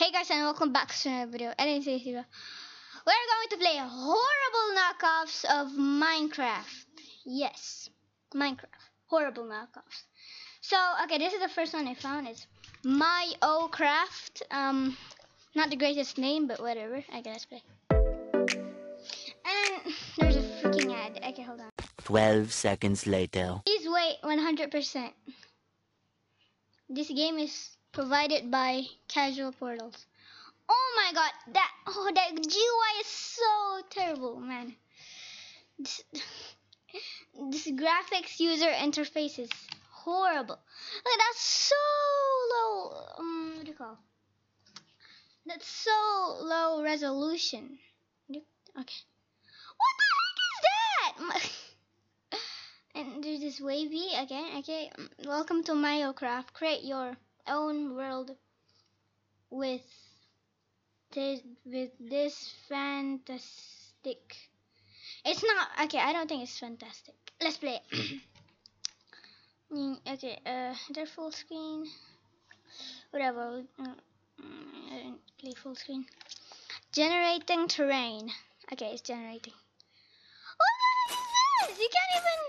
Hey guys and welcome back to another video. And in today's video, we're going to play horrible knockoffs of Minecraft. Yes, Minecraft. Horrible knockoffs. So, okay, this is the first one I found. It's My O Craft. Um, not the greatest name, but whatever. I guess play. And there's a freaking ad. Okay, hold on. 12 seconds later. Please wait 100%. This game is provided by Casual Portals. Oh my god, that oh that GUI is so terrible, man. This, this graphics user interface is horrible. Like that's so low. Um, what do you call? That's so low resolution. Okay. What the heck is that? And there's this wavy again. Okay, welcome to Minecraft. Create your own world with this with this fantastic. It's not okay. I don't think it's fantastic. Let's play. it. Mm, okay, uh, they're full screen. Whatever. mm, mm, I didn't play full screen. Generating terrain. Okay, it's generating. What heck is this? You can't even.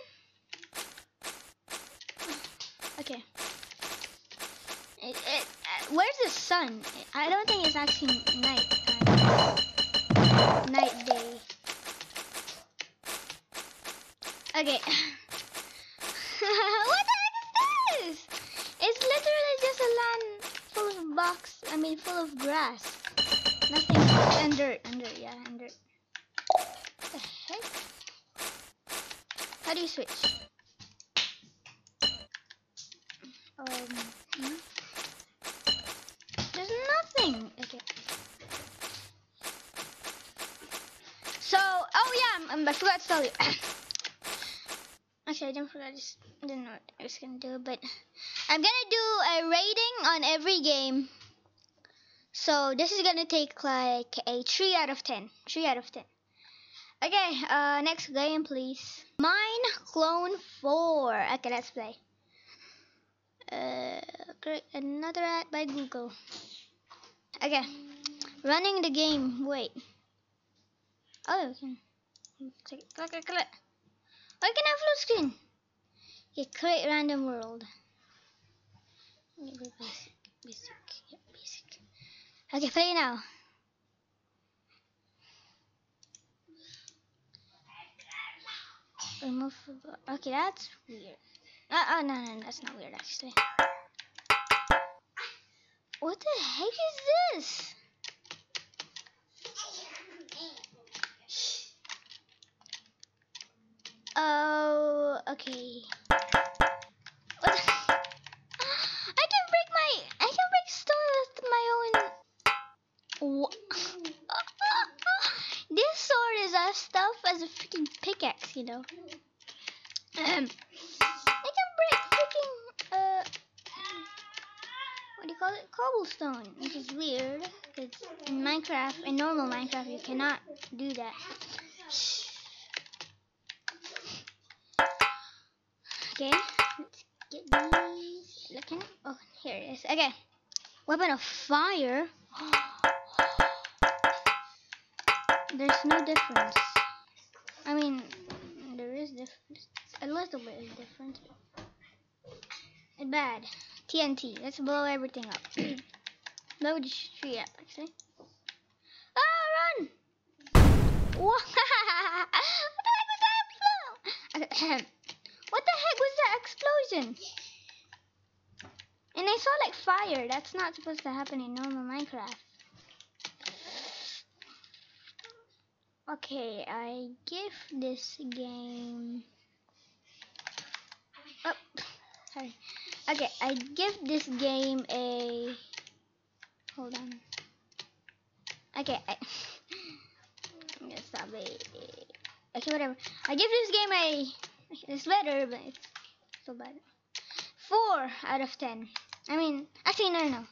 Okay. Where's the sun? I don't think it's actually night time. Night day. Okay. what the heck is this? It's literally just a land full of box. I mean, full of grass. Nothing and dirt, and dirt, yeah, and dirt. What the heck? How do you switch? Um. Nothing. Okay. So, oh yeah, um, I forgot to tell you. I didn't forget. I just didn't know what I was gonna do, but I'm gonna do a rating on every game. So this is gonna take like a three out of ten. Three out of ten. Okay, uh, next game, please. Mine Clone Four. Okay, let's play. Uh, great, another ad by Google. Okay, running the game. Wait. Oh, okay. Click, click, click, click. I can have full screen. Okay, create random world. Basic, basic, yeah, basic. Okay, play now. Remove. Okay, that's weird. Uh, oh, no, no, that's not weird actually. What the heck is this? Oh, okay. I can break my. I can break stone with my own. This sword is as tough as a freaking pickaxe, you know. Um, call it? Cobblestone, which is weird because in Minecraft, in normal Minecraft, you cannot do that. Okay, let's get these. Looking. Oh, here it is. Okay, weapon of fire. There's no difference. I mean, there is difference. A little bit is different. It's bad. TNT. Let's blow everything up. blow the tree up, actually. Ah, run! What? the heck was that what the heck was that explosion? And I saw like fire. That's not supposed to happen in normal Minecraft. Okay, I give this game. Oh, sorry. Okay, I give this game a. Hold on. Okay, I. I'm gonna stop it. Okay, whatever. I give this game a. It's better, but it's still bad. Four out of ten. I mean, actually, no, no, no.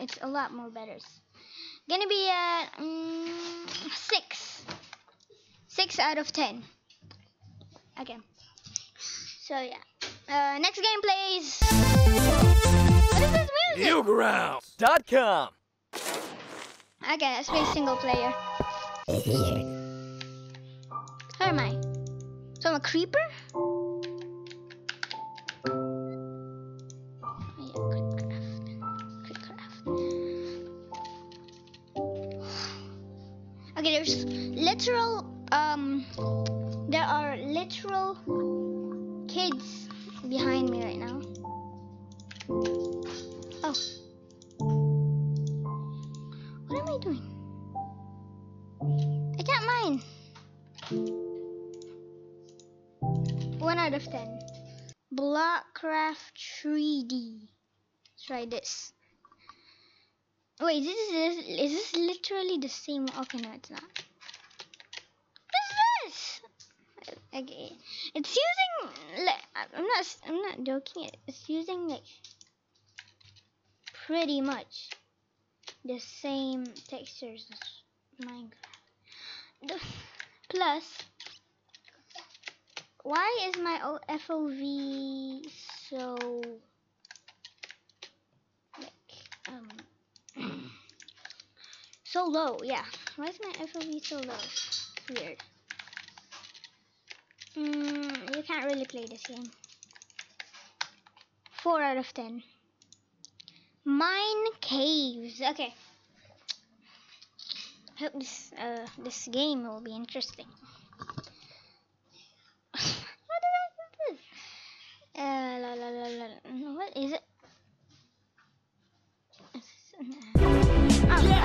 It's a lot more better. It's gonna be a um, six. Six out of ten. Okay. So yeah. Uh, next game, please. Newgrounds.com. Okay, let's play single player. Where am I? So I'm a creeper? Okay, there's literal um there are literal kids behind me right now. I doing? I can't mine. One out of ten. Blockcraft 3D. Let's try this. Wait, this is is this literally the same? Okay, no, it's not. What's this? Okay, it's using. like, I'm not. I'm not joking. It's using like pretty much the same textures as Minecraft. The- Plus, why is my FOV so like um so low? Yeah, why is my FOV so low? Weird. Mm, you can't really play this game. Four out of ten. Mine caves. Okay. I hope this uh this game will be interesting. what did I do? Uh, la, la, la, la. la. What is it? Oh,